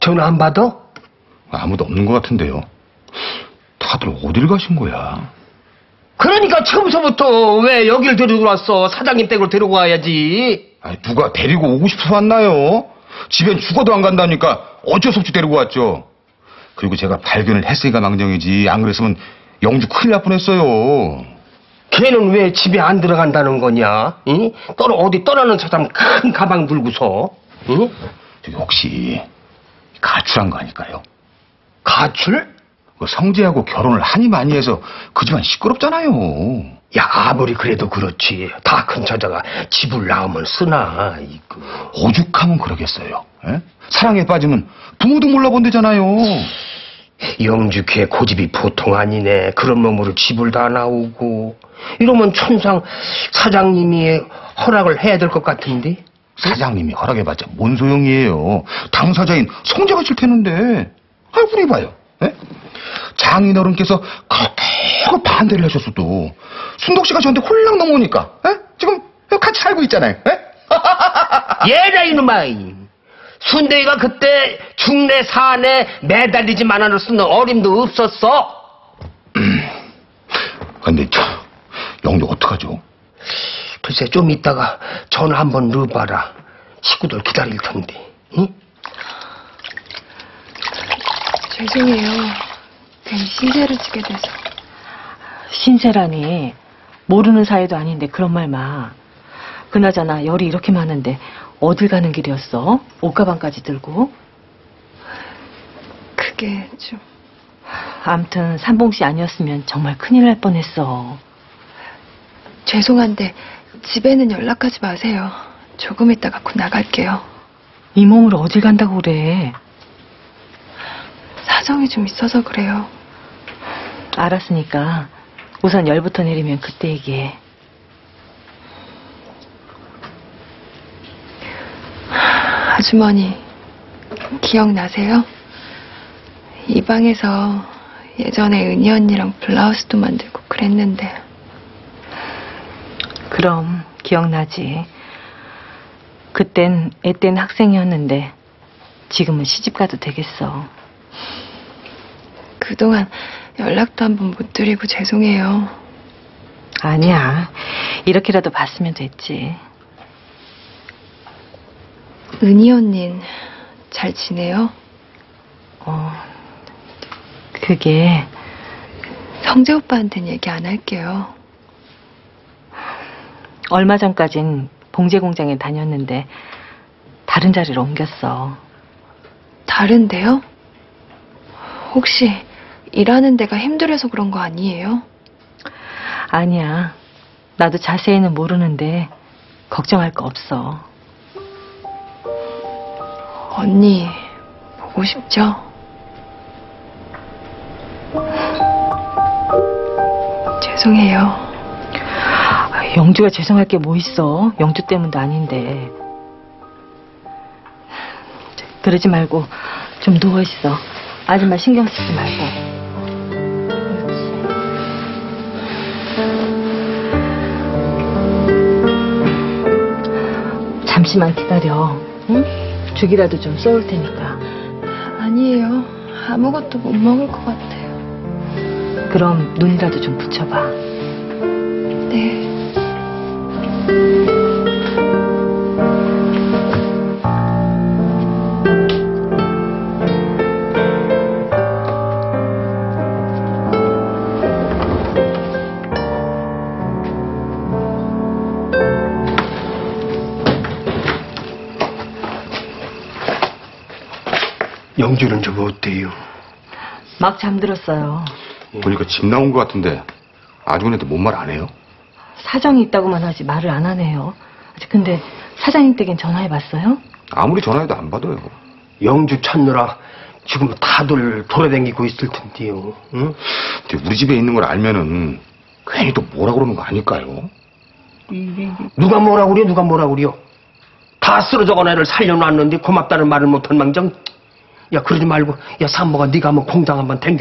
전화 안 받아? 아무도 없는 것 같은데요. 다들 어딜 가신 거야? 그러니까 처음서부터 왜 여길 데리고 왔어? 사장님 댁으로 데리고 와야지. 아니, 누가 데리고 오고 싶어서 왔나요? 집엔 죽어도 안 간다니까 어쩔 수 없이 데리고 왔죠. 그리고 제가 발견을 했으니까 망정이지. 안 그랬으면 영주 큰일 날 뻔했어요. 걔는 왜 집에 안 들어간다는 거냐? 응? 떠나 어디 떠나는 사람 큰 가방 들고서. 응? 저기 혹시 가출한 거 아닐까요? 가출? 그 성재하고 결혼을 하니 많이 해서 그 집안 시끄럽잖아요. 야 아무리 그래도 그렇지. 다 큰 처자가 집을 나오면 쓰나 이거. 오죽하면 그러겠어요. 예? 사랑에 빠지면 부모도 몰라본대잖아요. 영주 걔 고집이 보통 아니네. 그런 몸으로 집을 다 나오고. 이러면 천상 사장님이 허락을 해야 될 것 같은데. 사장님이 허락해봤자 뭔 소용이에요. 당사자인 성재가 싫다는데. 아이 우리 봐요. 예? 장인어른께서 그렇게 반대를 하셨어도 순덕 씨가 저한테 홀랑 넘어오니까 예? 지금 같이 살고 있잖아요. 예? 얘라 이놈아. 순대이가 그때 중내 사안에 매달리지만 않을 수는 어림도 없었어. 근데 저 영주 어떡하죠? 글쎄 좀 이따가 전화 한번 넣어봐라. 식구들 기다릴 텐데. 응? 죄송해요. 괜히 신세를 지게 돼서. 신세라니 모르는 사이도 아닌데 그런 말 마. 그나저나 열이 이렇게 많은데 어딜 가는 길이었어? 옷가방까지 들고? 그게 좀 암튼 삼봉 씨 아니었으면 정말 큰일 날 뻔했어. 죄송한데 집에는 연락하지 마세요. 조금 있다가 곧 나갈게요. 이 몸으로 어딜 간다고 그래? 사정이 좀 있어서 그래요. 알았으니까 우선 열부터 내리면 그때 얘기해. 아주머니 기억나세요? 이 방에서 예전에 은희 언니랑 블라우스도 만들고 그랬는데 그럼 기억나지. 그땐 애땐 학생이었는데 지금은 시집 가도 되겠어. 그동안 연락도 한 번 못 드리고 죄송해요. 아니야. 이렇게라도 봤으면 됐지. 은희 언닌 잘 지내요? 어, 그게 성재 오빠한테는 얘기 안 할게요. 얼마 전까진 봉제 공장에 다녔는데 다른 자리로 옮겼어. 다른데요? 혹시 일하는 데가 힘들어서 그런 거 아니에요? 아니야. 나도 자세히는 모르는데 걱정할 거 없어. 언니 보고 싶죠? 죄송해요. 아, 영주가 죄송할 게 뭐 있어. 영주 때문도 아닌데. 그러지 말고 좀 누워있어. 아줌마 신경 쓰지 말고. 잠시만 기다려. 응? 죽이라도 좀 쏘을 테니까. 아니에요. 아무것도 못 먹을 것 같아요. 그럼 눈이라도 좀 붙여봐. 영주는 좀 어때요? 막 잠들었어요. 보니까 집 나온 것 같은데 아주머니한테 뭔 말 안 해요? 사정이 있다고만 하지 말을 안 하네요. 근데 사장님 댁엔 전화해봤어요? 아무리 전화해도 안 받아요. 영주 찾느라 지금 다들 돌아다니고 있을 텐데요. 응? 근데 우리 집에 있는 걸 알면은 괜히 또 뭐라 그러는 거 아닐까요? 누가 뭐라 그래? 누가 뭐라 그래요? 다 쓰러져간 애를 살려놨는데 고맙다는 말을 못한 망정. 야 그러지 말고 야 산모가 네가 한번 공장 한번 댕겨.